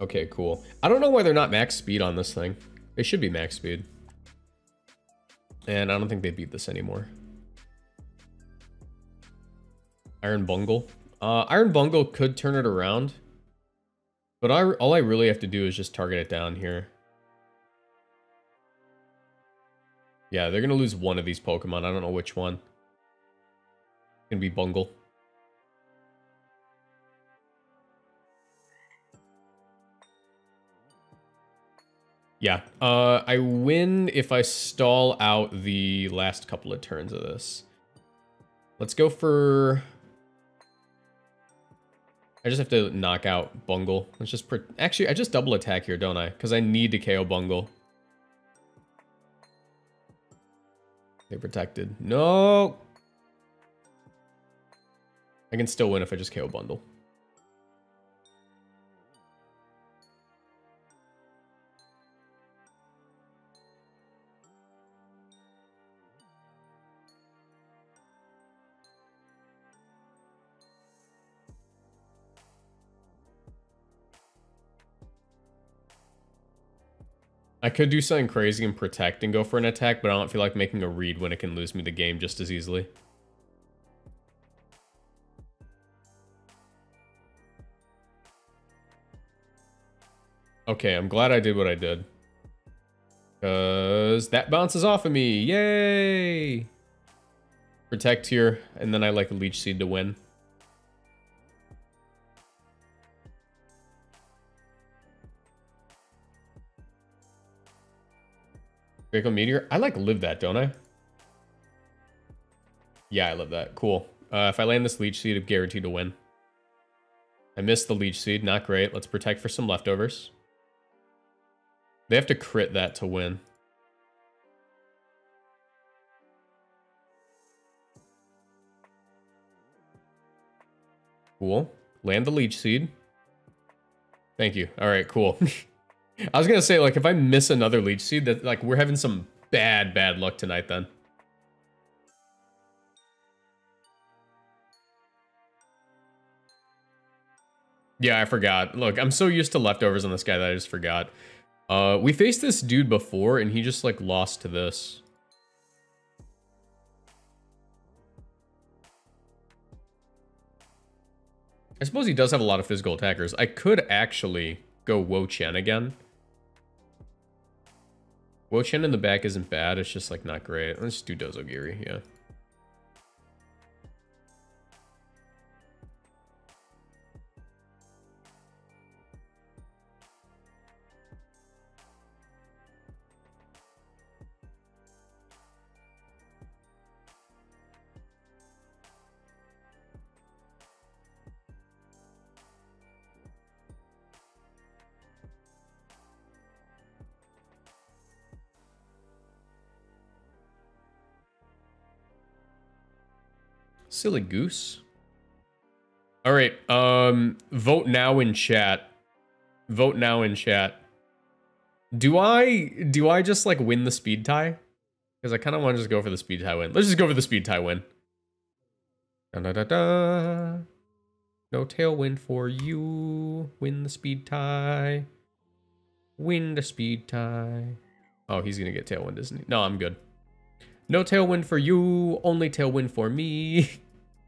Okay, cool. I don't know why they're not max speed on this thing. They should be max speed. And I don't think they beat this anymore. Iron Bundle. Uh, Iron Bundle could turn it around. But I, all I really have to do is just target it down here. Yeah, they're going to lose one of these Pokemon. I don't know which one. It's going to be Bundle. Yeah, uh, I win if I stall out the last couple of turns of this. Let's go for I just have to knock out Bundle. Let's just... Actually, I just double attack here, don't I? Because I need to KO Bundle. They protected. No! I can still win if I just KO bundle. I could do something crazy and protect and go for an attack, but I don't feel like making a read when it can lose me the game just as easily. Okay, I'm glad I did what I did. Because that bounces off of me. Yay! Protect here, and then I like a Leech Seed to win. Draco Meteor. I like live that, don't I? Yeah, I love that. Cool. Uh, if I land this Leech Seed, I'm guaranteed to win. I missed the Leech Seed. Not great. Let's protect for some leftovers. They have to crit that to win. Cool. Land the Leech Seed. Thank you. All right, cool. <laughs> I was gonna say, like, if I miss another leech seed, that like we're having some bad, bad luck tonight then. Yeah, I forgot. Look, I'm so used to leftovers on this guy that I just forgot. Uh, we faced this dude before, and he just, like, lost to this. I suppose he does have a lot of physical attackers. I could actually go Wo-Chien again. Wo-Chien in the back isn't bad. It's just like not great. Let's do Dozogiri, yeah. Silly goose. All right. Um, vote now in chat. Vote now in chat. Do I do I just like win the speed tie? Because I kind of want to just go for the speed tie win. Let's just go for the speed tie win. Da da da da. No tailwind for you. Win the speed tie. Win the speed tie. Oh, he's gonna get tailwind, isn't he? No, I'm good. No tailwind for you. Only tailwind for me. <laughs>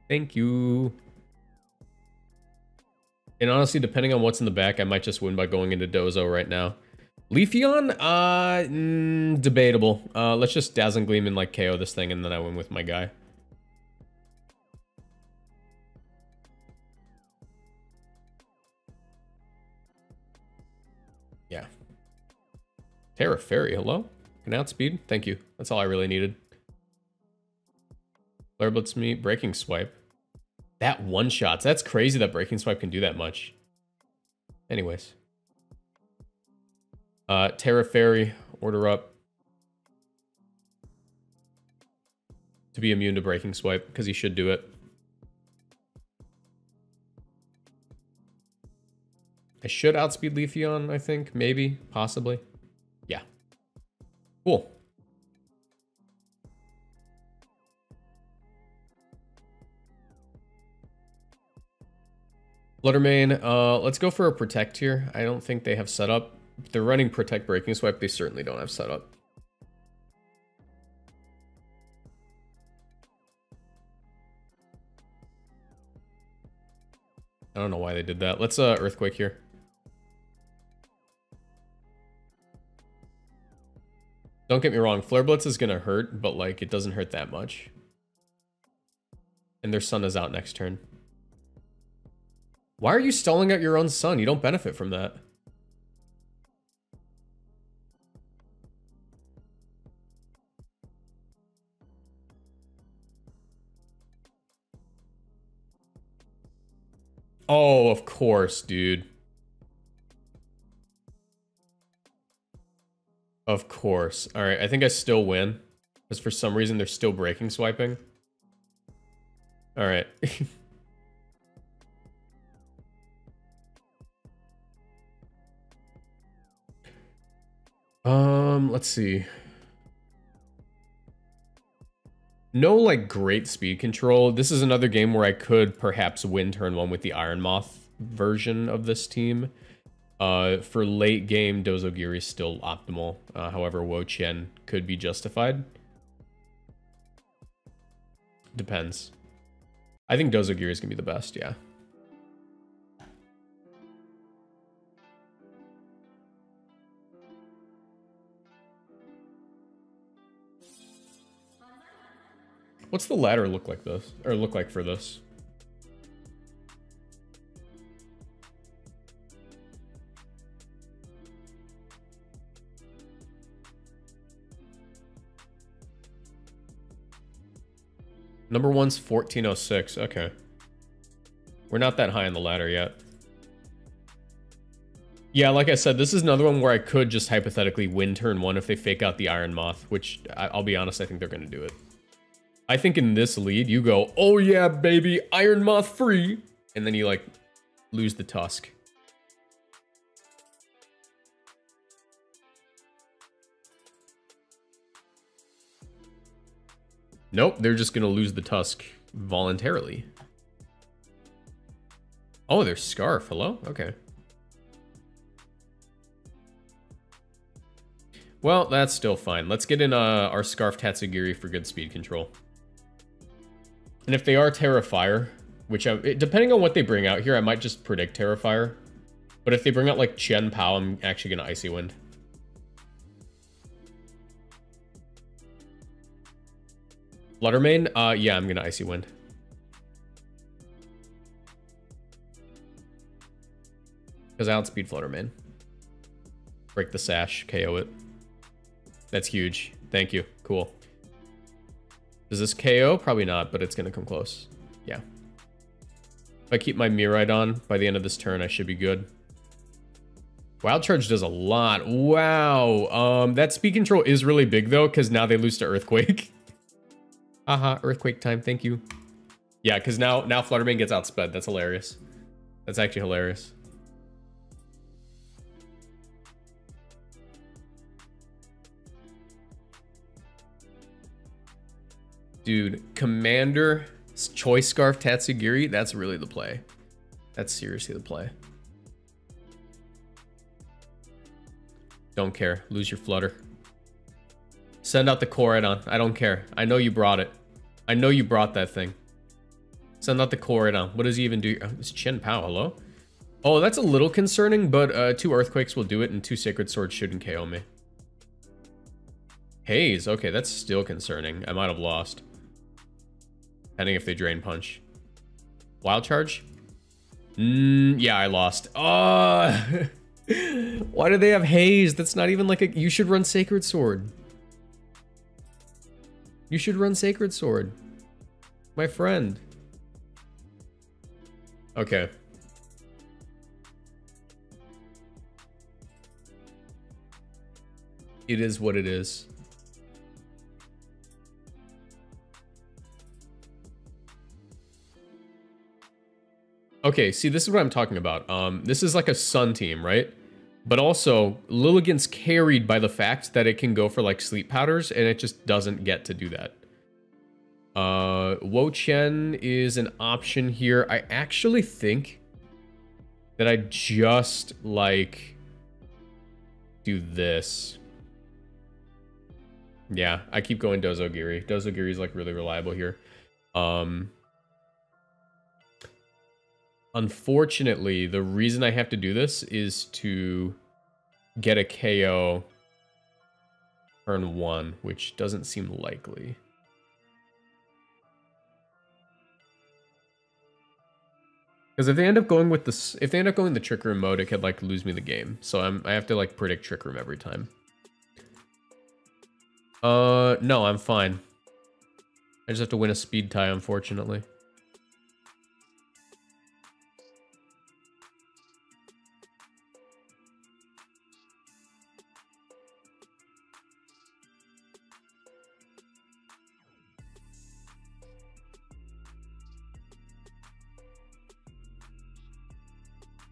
Thank you. And honestly, depending on what's in the back, I might just win by going into Dozo right now. Leafeon? Uh, mm, debatable. Uh, let's just Dazzling Gleam and like KO this thing and then I win with my guy. Yeah. Tera Fairy, hello? Can outspeed? Thank you. That's all I really needed. Flare Blitz me, Breaking Swipe. That one shots. That's crazy that Breaking Swipe can do that much. Anyways. Uh, Tera Fairy, order up. To be immune to Breaking Swipe, because he should do it. I should outspeed Leafeon, I think. Maybe. Possibly. Yeah. Cool. Flutter Mane, uh, let's go for a Protect here. I don't think they have set up. They're running Protect Breaking Swipe, they certainly don't have set up. I don't know why they did that. Let's uh, Earthquake here. Don't get me wrong, Flare Blitz is going to hurt, but like it doesn't hurt that much. And their sun is out next turn. Why are you stalling out your own sun? You don't benefit from that. Oh, of course, dude. Of course. All right, I think I still win. Because for some reason, they're still breaking swiping. All right. <laughs> Um, let's see. No, like, great speed control. This is another game where I could perhaps win turn one with the Iron Moth version of this team. Uh, for late game, Dozogiri is still optimal. Uh, however, Wo-Chien could be justified. Depends. I think Dozogiri is going to be the best, yeah. What's the ladder look like this? Or look like for this? Number one's 1406. Okay. We're not that high on the ladder yet. Yeah, like I said, this is another one where I could just hypothetically win turn one if they fake out the Iron Moth, which I'll be honest, I think they're going to do it. I think in this lead, you go, oh yeah, baby, Iron Moth free. And then you like lose the Tusk. Nope, they're just gonna lose the Tusk voluntarily. Oh, there's Scarf. Hello? Okay. Well, that's still fine. Let's get in uh, our Scarf Tatsugiri for good speed control. And if they are Terrifier, which I, depending on what they bring out here, I might just predict Terrifier. But if they bring out like Chien-Pao, I'm actually going to Icy Wind. Flutter Mane? Uh, yeah, I'm going to Icy Wind. Because I outspeed Flutter Mane. Break the sash, KO it. That's huge. Thank you. Cool. Does this KO? Probably not, but it's going to come close. Yeah. If I keep my Miraidon by the end of this turn, I should be good. Wild Charge does a lot. Wow. Um, that speed control is really big, though, because now they lose to Earthquake. <laughs> Haha, Earthquake time. Thank you. Yeah, because now, now Flutter Mane gets outsped. That's hilarious. That's actually hilarious. Dude, Commander Choice Scarf Tatsugiri, that's really the play. That's seriously the play. Don't care. Lose your flutter. Send out the Koraidon. I don't care. I know you brought it. I know you brought that thing. Send out the Koraidon. What does he even do? Oh, it's Chien-Pao. Hello? Oh, that's a little concerning, but uh, two Earthquakes will do it, and two Sacred Swords shouldn't KO me. Haze. Okay, that's still concerning. I might have lost. Depending if they drain punch. Wild charge? Mm, yeah, I lost. Oh, <laughs> why do they have haze? That's not even like a. You should run sacred sword. You should run sacred sword, my friend. Okay. It is what it is. Okay, see, this is what I'm talking about. Um, this is like a Sun team, right? But also, Lilligant's carried by the fact that it can go for like sleep powders, and it just doesn't get to do that. Uh, Wo-Chien is an option here. I actually think that I just like do this. Yeah, I keep going Dozogiri. Dozogiri is like really reliable here. Um, Unfortunately, the reason I have to do this is to get a KO turn one, which doesn't seem likely. Because if they end up going with this, if they end up going the trick room mode, it could like lose me the game. So I'm, I have to like predict trick room every time. Uh, no, I'm fine. I just have to win a speed tie, unfortunately.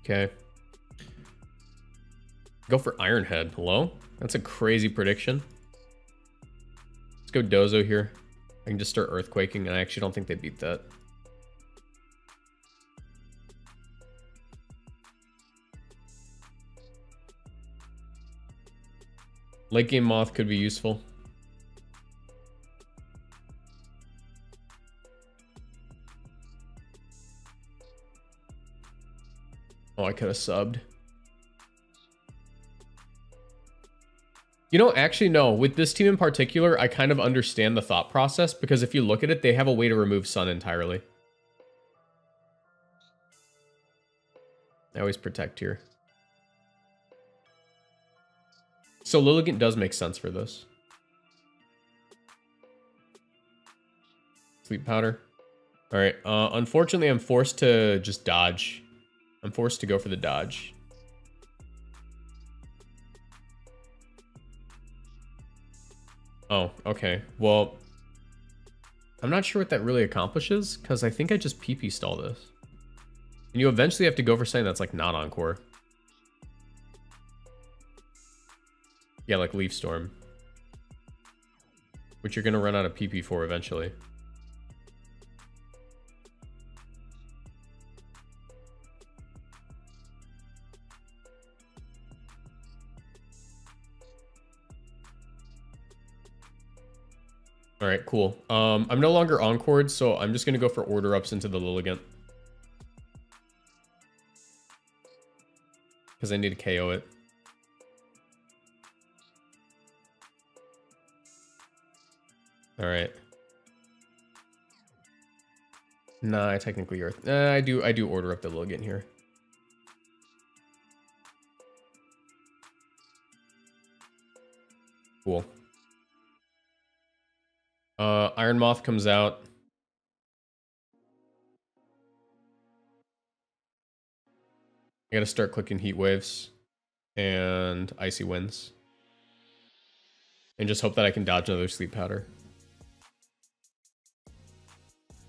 Okay. Go for Ironhead. Hello? That's a crazy prediction. Let's go Dozo here. I can just start Earthquaking, and I actually don't think they beat that. Late game Moth could be useful. Oh, I could have subbed. You know, actually, no. With this team in particular, I kind of understand the thought process because if you look at it, they have a way to remove Sun entirely. I always protect here. So Lilligant does make sense for this. Sleep powder. All right. Uh, unfortunately, I'm forced to just dodge. I'm forced to go for the dodge. Oh, okay. Well, I'm not sure what that really accomplishes, because I think I just PP stall this. And you eventually have to go for something that's like not Encore. Yeah, like Leaf Storm. Which you're gonna run out of PP for eventually. All right, cool. Um, I'm no longer on Encored, so I'm just going to go for Order Ups into the Lilligant. Because I need to KO it. All right. Nah, I technically Earth. Uh, I do. I do order up the Lilligant here. Cool. Uh, Iron Moth comes out. I gotta start clicking heat waves and icy winds. And just hope that I can dodge another sleep powder.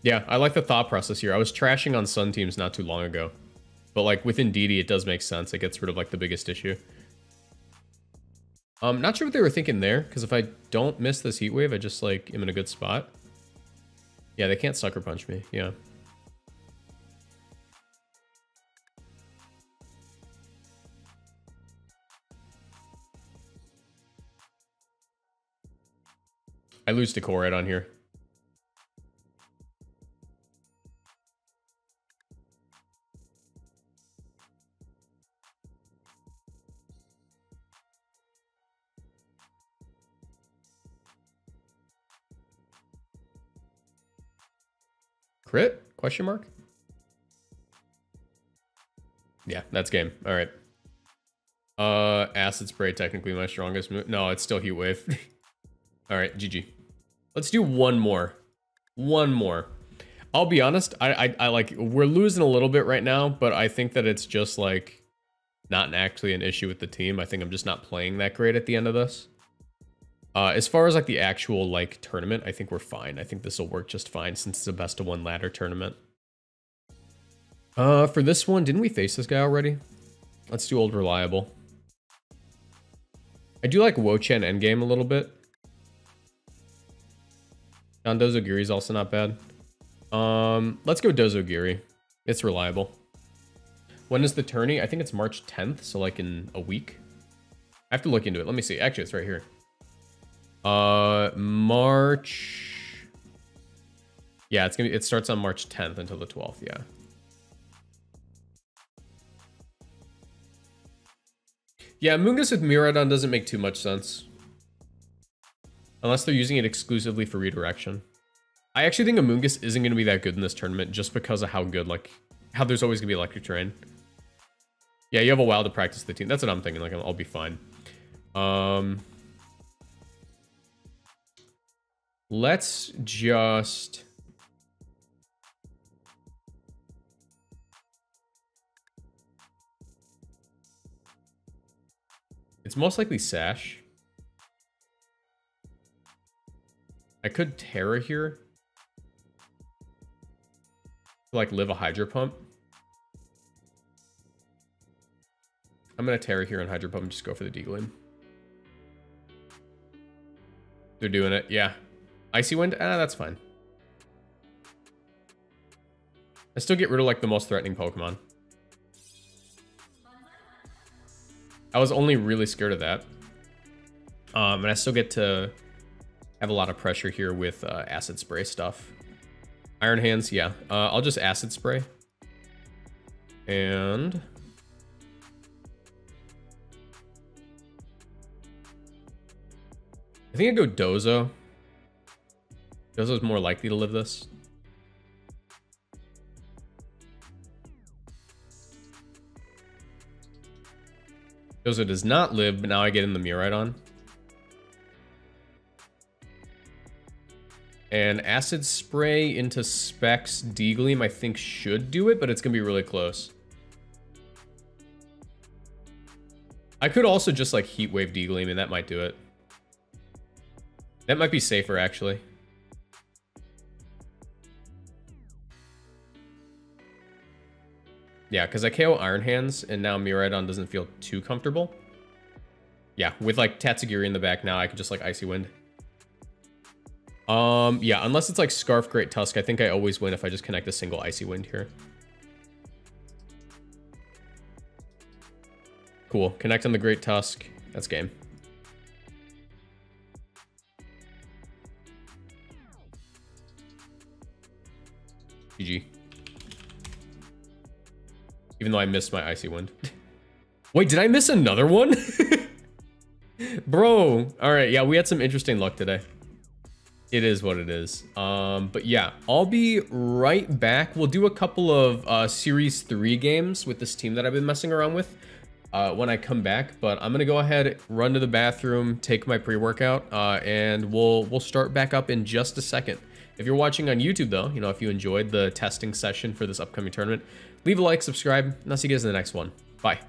Yeah, I like the thought process here. I was trashing on Sun teams not too long ago. But like within Indeedee, it does make sense. It gets rid of like the biggest issue. Um, not sure what they were thinking there, because if I don't miss this heat wave, I just like am in a good spot. Yeah, they can't sucker punch me. Yeah. I lose to Korat on here. Crit? Question mark? Yeah, that's game. All right. Uh, Acid Spray, technically my strongest move. No, it's still Heat Wave. <laughs> All right, GG. Let's do one more. One more. I'll be honest, I, I, I like, we're losing a little bit right now, but I think that it's just like not actually an issue with the team. I think I'm just not playing that great at the end of this. Uh, as far as like the actual like tournament, I think we're fine. I think this will work just fine since it's a best of one ladder tournament. Uh, for this one, didn't we face this guy already? Let's do old reliable. I do like Wo-Chien endgame a little bit. Don Dozogiri is also not bad. Um, let's go Dozogiri. It's reliable. When is the tourney? I think it's March 10th, so like in a week. I have to look into it. Let me see. Actually, it's right here. Uh, March. Yeah, it's gonna. Be, it starts on March 10th until the 12th. Yeah. Yeah, Mungus with Miraidon doesn't make too much sense. Unless they're using it exclusively for redirection. I actually think Amoonguss isn't going to be that good in this tournament just because of how good, like, how there's always going to be electric terrain. Yeah, you have a while to practice the team. That's what I'm thinking. Like, I'll be fine. Um, Let's just... It's most likely Sash. I could Tera here. Like live a Hydro Pump. I'm gonna Tera here on Hydro Pump and just go for the D-Gleam. They're doing it, yeah. Icy Wind? Ah, that's fine. I still get rid of like the most threatening Pokemon. I was only really scared of that. Um, and I still get to have a lot of pressure here with uh, Acid Spray stuff. Iron Hands, yeah. Uh, I'll just Acid Spray. And... I think I go Dozo. Dozo's more likely to live this. Dozo does not live, but now I get in the Miraidon. And Acid Spray into Specs D-Gleam I think should do it, but it's going to be really close. I could also just like Heat Wave D-Gleam and that might do it. That might be safer actually. Yeah, because I KO Iron Hands, and now Miraidon doesn't feel too comfortable. Yeah, with like Tatsugiri in the back now, I can just like Icy Wind. Um, yeah, unless it's like Scarf Great Tusk, I think I always win if I just connect a single Icy Wind here. Cool, connect on the Great Tusk. That's game. GG. Even though I missed my Icy Wind. Wait, did I miss another one? <laughs> Bro. All right, yeah, we had some interesting luck today. It is what it is. Um, but yeah, I'll be right back. We'll do a couple of uh, Series 3 games with this team that I've been messing around with uh, when I come back. But I'm going to go ahead, run to the bathroom, take my pre-workout, uh, and we'll, we'll start back up in just a second. If you're watching on YouTube, though, you know, if you enjoyed the testing session for this upcoming tournament, leave a like, subscribe, and I'll see you guys in the next one. Bye.